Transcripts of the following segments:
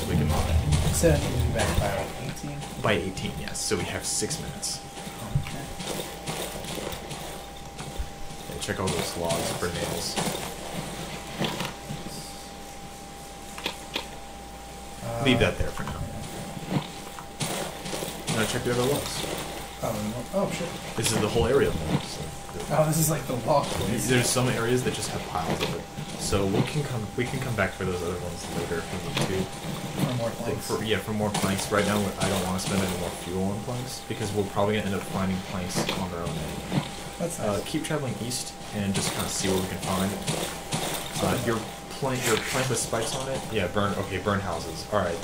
that we can mine. You said I need to be back by like 18. By 18, yes. So we have six minutes. Okay. Yeah, check all those logs for nails. Uh, Leave that there for now. Now check the other logs. Oh, oh shit. This is the whole area of logs. so- Oh, this is like the log place. There's some areas that just have piles of it. So we can come we can come back for those other ones later if we need to. For more planks. for- yeah, for more planks. Right now, I don't want to spend any more fuel on planks because we're probably gonna end up finding planks on their own. anyway. That's nice. Uh, keep traveling east and just kind of see what we can find. Uh, your plank, your plank with spikes on it. Yeah, burn. Okay, burn houses. All right.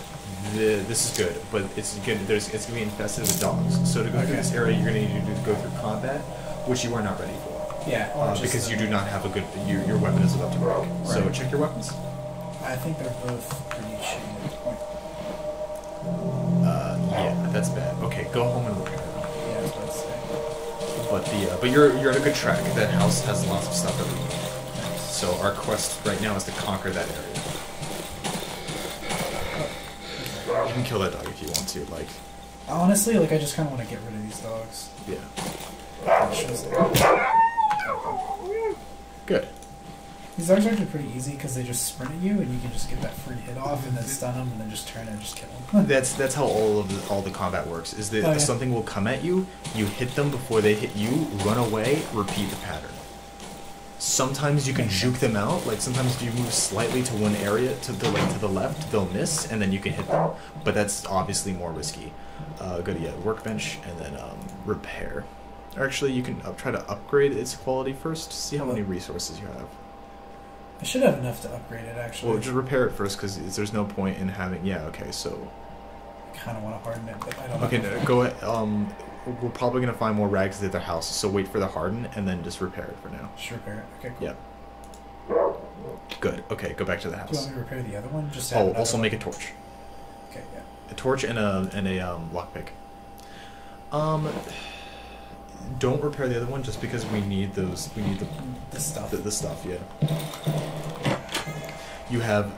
The, this is good, but it's good. There's it's gonna be infested with dogs. So to go through this area, you're gonna need to go through combat, which you are not ready for. Yeah, or Uh, just because the- you do not have a good your, your weapon is about to break. So Right. check your weapons. I think they're both pretty shitty at this point. Uh, yeah, that's bad. Okay, go home and repair them. Yeah, I was about to say. But the uh, but you're you're on a good track. That house has lots of stuff that we need. Nice. So our quest right now is to conquer that area. You can kill that dog if you want to. Like, Honestly, like I just kind of want to get rid of these dogs. yeah, It's just like- good. These dogs are actually pretty easy because they just sprint at you and you can just get that free hit off and then stun them and then just turn and just kill them. That's that's how all of the, all the combat works. Is that Oh, yeah. something will come at you, you hit them before they hit you, run away, repeat the pattern. Sometimes you can juke them out. Like sometimes if you move slightly to one area to the like to the left, they'll miss, and then you can hit them. But that's obviously more risky. Uh, go to yeah, workbench and then um, repair. Actually, you can up, try to upgrade its quality first. See how many resources you have. I should have enough to upgrade it actually. Well, just repair it first because there's no point in having. Yeah, okay, so I kind of want to harden it, but I don't. Okay, no, go ahead. Um, we're probably gonna find more rags at their house, so wait for the harden and then just repair it for now. Just repair it. Okay, cool. Yeah. Good. Okay, go back to the house. Do you want me to repair the other one? Just Oh, also one? make a torch. Okay, yeah. A torch and a and a um, lockpick. Um, don't repair the other one just because we need those. We need the The stuff. the, the stuff. Yeah. You have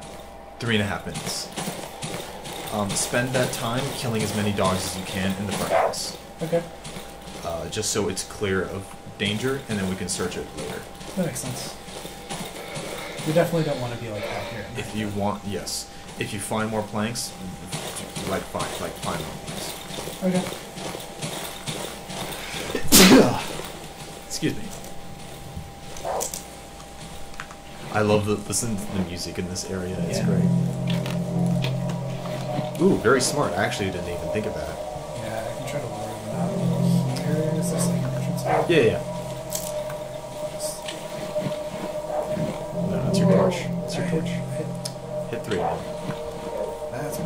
three and a half minutes. Um, spend that time killing as many dogs as you can in the front house. Okay, uh, just so it's clear of danger, and then we can search it later. that makes sense. We definitely don't want to be like out here. If you want, yes. If you find more planks, like find, like find more planks. Okay. Excuse me. I love the listen to the music in this area. It's Yeah. great. Ooh, very smart. I actually didn't even think of that. Yeah, I can try to lure them out here. Is this like entrance? Yeah, yeah. No, it's your torch. It's your torch. hit- Hit three. That's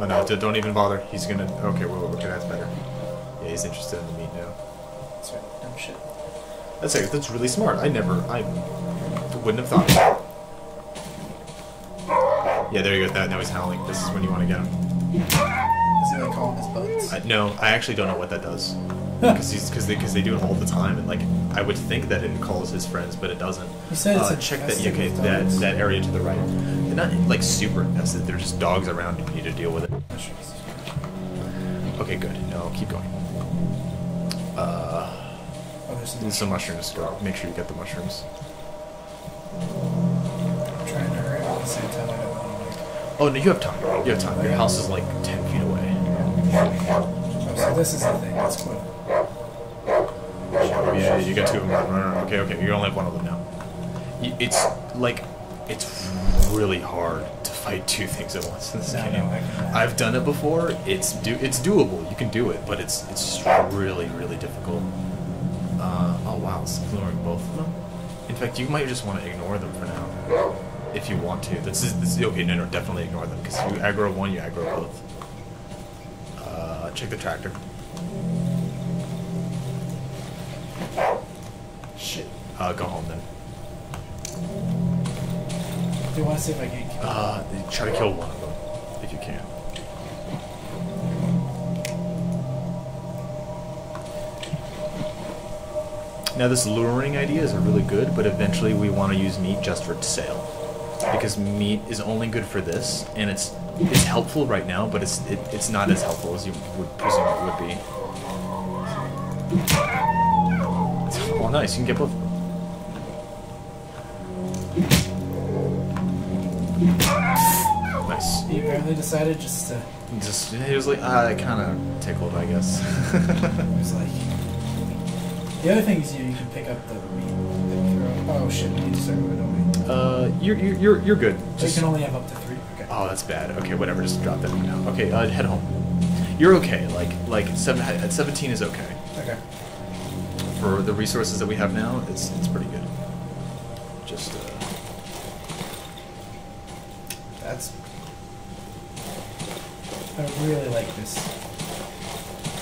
Oh no, don't even bother. He's gonna. Okay, well, okay, that's better. Yeah, he's interested in the meat that's. Dumb shit. That's that's really smart. I never, I wouldn't have thought of. Yeah, there you go. That now he's howling. This is when you want to get him. Is he like calling his buds? I, no, I actually don't know what that does. Because he's because they because they do it all the time, and like I would think that it calls his friends, but it doesn't. He said it's uh, check that okay that that area to the right. They're not like super invested. They're just dogs around. You need to deal with it. Okay, good. No, keep going. Uh, Oh, there's some. Need some mushrooms. Go. Make sure you get the mushrooms. I'm trying to hurry up at the same time. I don't want to like. Oh no, you have time. You have time. Your house is like ten feet away. Oh, so this is the thing. That's cool. Yeah, you got two of them. No, no, no. Okay, okay. You only have one of them now. It's like it's really hard to fight two things at once in this No, no, game. Can- I've done it before. It's do it's doable. You can do it, but it's it's really really difficult. Uh, oh wow, it's ignoring both of them. In fact, you might just want to ignore them for now, if you want to. This is this is okay. No, no, definitely ignore them because you aggro one, you aggro both. Uh, check the tractor. Shit. Uh, go home then. Do you want to see if I can kill? Uh, try to kill one of them if you can. Now this luring idea is really good, but eventually we want to use meat just for sale. because meat is only good for this, and it's it's helpful right now, but it's it, it's not as helpful as you would presume it would be. Oh, nice! You can get both. Nice. You apparently decided just to. Just he was like, ah, it kind of tickled, I guess. he was like. The other thing is you, you can pick up the meat. Oh shit! We need to start moving, don't we? uh, you're you're you're, you're good. So you can only have up to three. Okay. Oh, that's bad. Okay, whatever. Just drop that now. Okay, uh, head home. You're okay. Like, like seven at seventeen is okay Okay. for the resources that we have now. It's it's pretty good. Just uh, That's. I really like this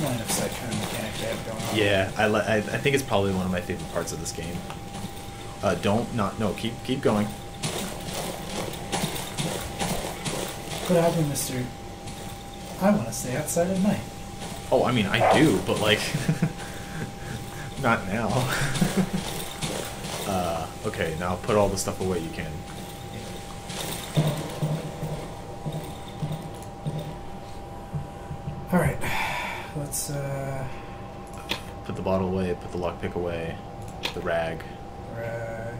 line of sight kind of mechanic they have going on. yeah. I, li- I I think it's probably one of my favorite parts of this game. Uh, don't not no. Keep keep going. What happened, Mister? I want to stay outside at night. Oh, I mean I do, but like, not now. uh, okay, now put all the stuff away you can. All right. Let's. uh... Put the bottle away. Put the lockpick away. The rag. Rag.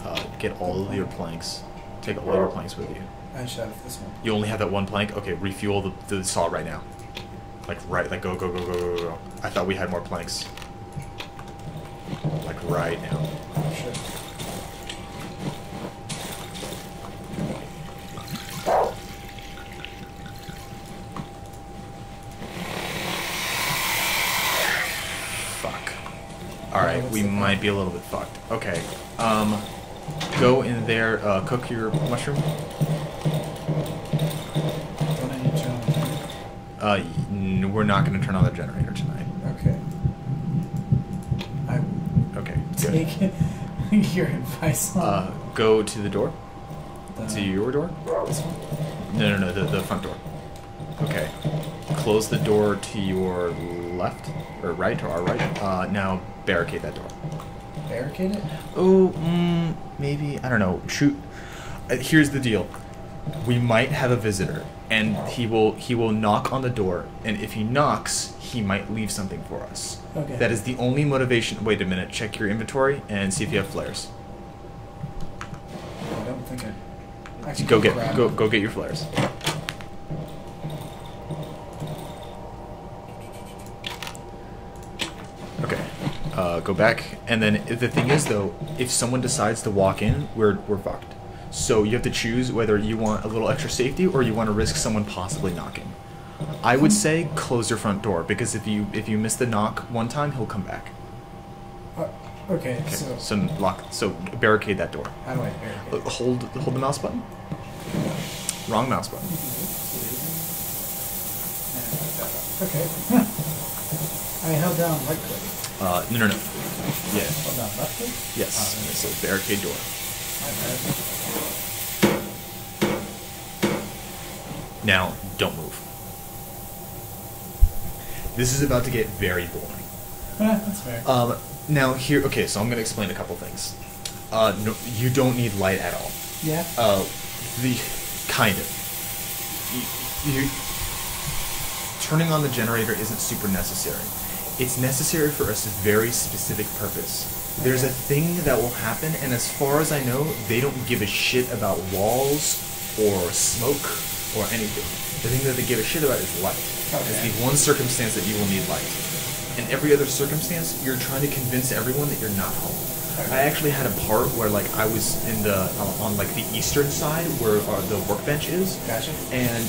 Uh, get all of your planks. Take all your planks with you. I shot off this one. You only have that one plank. Okay, refuel the, the saw right now. Like right, like go go go go go go. I thought we had more planks. Like right now. Oh shit. Fuck. All right, we might be a little bit fucked. Okay. Um, go in there. Uh, cook your mushroom. Don't I need to know? Uh, n- we're not gonna turn on the generator tonight. Okay. I Okay. Good. your advice Uh, go to the door. the, To your door. No, no, no, the, the front door. Okay. Close the door to your left, or right, or our right. Uh, now barricade that door. Barricade it. Oh, mm, maybe, I don't know. Shoot. Uh, here's the deal. We might have a visitor, and he will he will knock on the door, and if he knocks, he might leave something for us. Okay. That is the only motivation. Wait a minute. Check your inventory and see if you have flares. I don't think I. Actually, Go get go go get your flares. Okay. Uh, go back, and then the thing is though, if someone decides to walk in, we're we're fucked. So you have to choose whether you want a little extra safety or you want to risk someone possibly knocking. I would say close your front door because if you if you miss the knock one time, he'll come back. Uh, okay, Okay. so So lock. So barricade that door. how do I Uh, barricade? Hold hold the mouse button. Wrong mouse button. Okay. I held down right click. Uh, no, no, no. Yeah. Hold down left click. Yes. Oh, okay. So barricade door. Now, don't move. This is about to get very boring. Ah, that's fair. Um, now here, okay, so I'm gonna explain a couple things. Uh, no, you don't need light at all. yeah. Uh, the kind of. You, you, turning on the generator isn't super necessary. It's necessary for a very specific purpose. There's a thing that will happen, and as far as I know, they don't give a shit about walls or smoke or anything. The thing that they give a shit about is light. It's the one circumstance that you will need light. In every other circumstance, you're trying to convince everyone that you're not home. I actually had a part where like I was in the uh, on like the eastern side where uh, the workbench is, Gotcha. and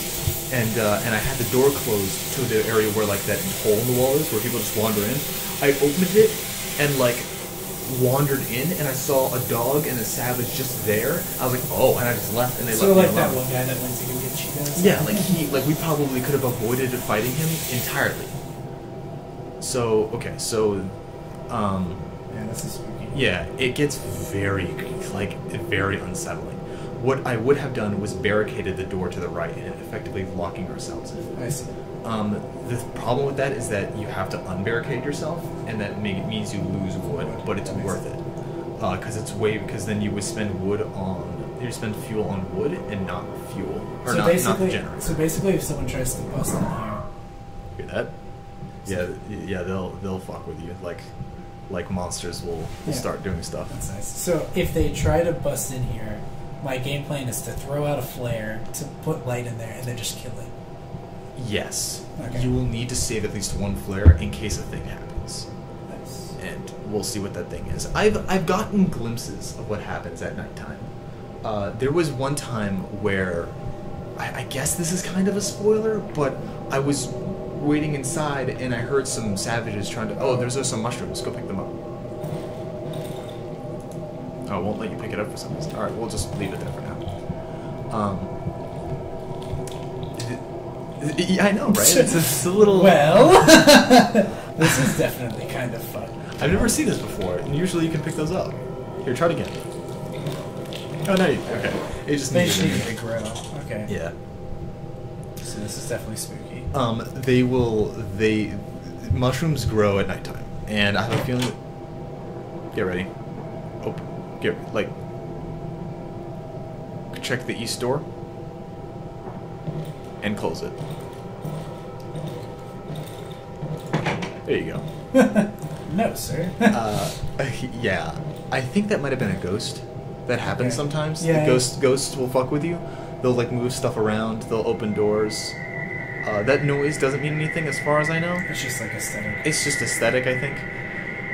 and uh, and I had the door closed to the area where like that hole in the wall is where people just wander in. I opened it and like wandered in and I saw a dog and a savage just there. I was like, oh, and I just left and they So left like me that one guy that went to go get Cheetos. Yeah, like he like we probably could have avoided fighting him entirely. So okay, so um Yeah, this is spooky. yeah, it gets very like very unsettling. What I would have done was barricaded the door to the right and effectively locking ourselves in. I see. Um, the problem with that is that you have to unbarricade yourself, and that may, means you lose wood, but it's worth it because it's way because then you would spend wood on you spend fuel on wood and not fuel or so not, not basically, generator. so basically, if someone tries to bust in here, Hear that? Yeah, yeah, they'll they'll fuck with you. Like like monsters will, will Yeah. start doing stuff. that's nice. So if they try to bust in here, my game plan is to throw out a flare to put light in there and then just kill it. Yes. Okay. You will need to save at least one flare in case a thing happens. Nice. And we'll see what that thing is. I've I've gotten glimpses of what happens at nighttime. Uh, there was one time where I, I guess this is kind of a spoiler, but I was waiting inside and I heard some savages trying to. Oh, there's some mushrooms. Go pick them up. Oh, won't let you pick it up for some reason. All right, we'll just leave it there for now. Um. Yeah, I know, right? It's, it's a little. Well, this is definitely kind of fun. I've never seen this before. and Usually you can pick those up. Here, try it again. Oh no, you, okay. It just They needs to grow. Okay. Yeah. So this is definitely spooky. Um, they will. They mushrooms grow at nighttime, and I have a feeling. Get ready. Open. Get like. Check the east door. And close it. There you go. No, sir. uh, yeah, I think that might have been a ghost. That happens Okay. sometimes. Yeah, the yeah. ghost ghosts will fuck with you. They'll like move stuff around. They'll open doors. Uh, that noise doesn't mean anything as far as I know. it's just like aesthetic. It's just aesthetic, I think.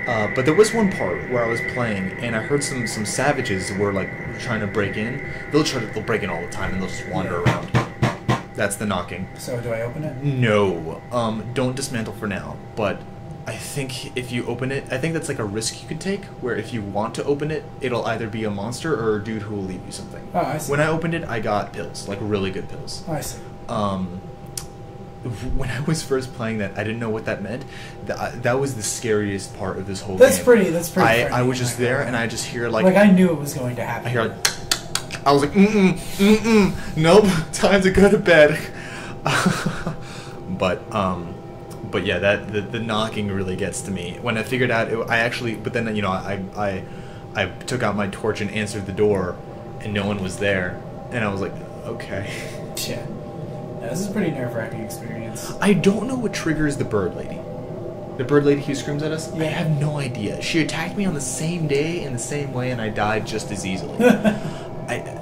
Uh, but there was one part where I was playing and I heard some some savages were like trying to break in. They'll try to they'll break in all the time and they'll just wander around. That's the knocking. So do I open it? No, um, don't dismantle for now. But I think if you open it, I think that's like a risk you could take. Where if you want to open it, it'll either be a monster or a dude who will leave you something. Oh, I see. When I opened it, I got pills, like really good pills. Oh, I see. Um, when I was first playing that, I didn't know what that meant. That that was the scariest part of this whole That's game. pretty. That's pretty. I, I was just I'm there gonna and. I just hear like, like I knew it was going to happen. I hear like, I was like, mm mm, mm mm, nope, time to go to bed. but um, but yeah, that the, the knocking really gets to me. When I figured out, it, I actually, but then you know, I I I took out my torch and answered the door, and no one was there, and I was like, okay. Yeah. This is a pretty nerve wracking experience. I don't know what triggers the bird lady. The bird lady who screams at us? Yeah. I have no idea. She attacked me on the same day in the same way, and I died just as easily. I,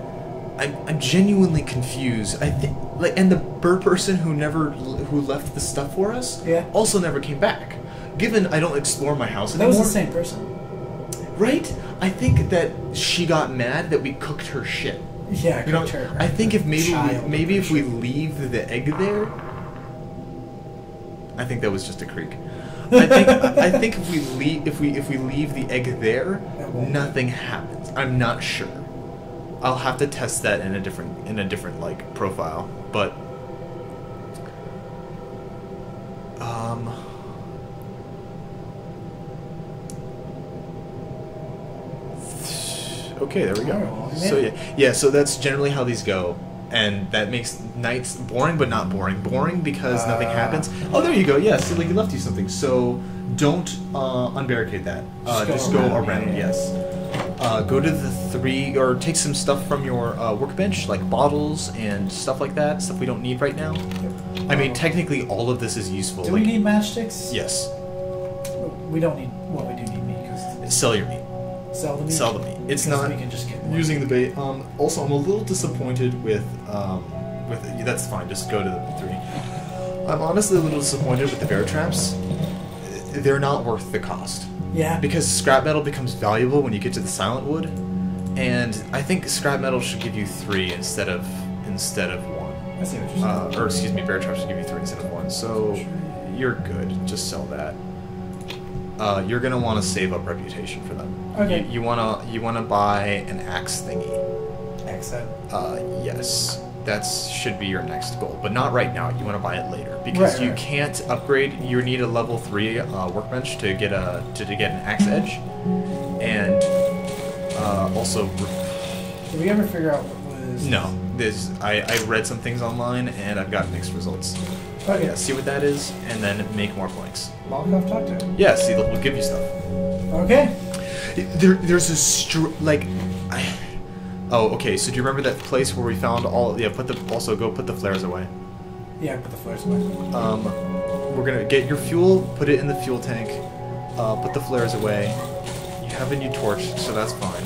I'm, I'm genuinely confused. I think, like, and the bird person who never, who left the stuff for us, Yeah. also never came back. Given I don't explore my house anymore. that was the same person. right? I think that she got mad that we cooked her shit. Yeah, You know, I think if maybe we, maybe if we leave the egg there, I think that was just a creek. I think I think if we leave if we if we leave the egg there, nothing happens. I'm not sure. I'll have to test that in a different in a different like profile, but um. Okay, there we go. Well, So yeah. yeah. So that's generally how these go, and that makes nights boring, but not boring. Boring because nothing Uh. happens. Oh, there you go. Yes, yeah, like you left you something. So don't uh, unbarricade that. Uh, Just just go go around, around. yeah. Yes. Uh, go to the three, or take some stuff from your uh, workbench, like bottles and stuff like that. Stuff we don't need right now. I mean, technically, all of this is useful. Do like, we need matchsticks? Yes. We don't need. Well, we do need meat because Sell your meat. sell the meat. Sell the meat. It's not We can just get more. using the bait. Um, also, I'm a little disappointed with um, with that's fine. Just go to the three. I'm honestly a little disappointed with the bear traps. They're not worth the cost Yeah. because scrap metal becomes valuable when you get to the silent wood, and I think scrap metal should give you three instead of instead of one. I see what you're saying. Uh, or excuse me, bear traps should give you three instead of one. So you're good. Just sell that. Uh, you're gonna want to save up reputation for them. Okay. You, you wanna you wanna buy an axe thingy. Excellent. Uh, yes, that should be your next goal, but not right now. You want to buy it later because Right, you right. can't upgrade. You need a level three uh, workbench to get a to, to get an axe edge, and uh, also Did we ever figure out what was? no. This I, I read some things online and I've got mixed results. Okay. Yeah, see what that is, and then make more blanks. Malkov talk to him. Yeah, see, they'll we'll give you stuff. Okay. There, there's a str- like, I, Oh, okay. So do you remember that place where we found all? Yeah. Put the also go put the flares away. Yeah, put the flares away. Um, we're gonna get your fuel, put it in the fuel tank, uh, put the flares away. You have a new torch, so that's fine.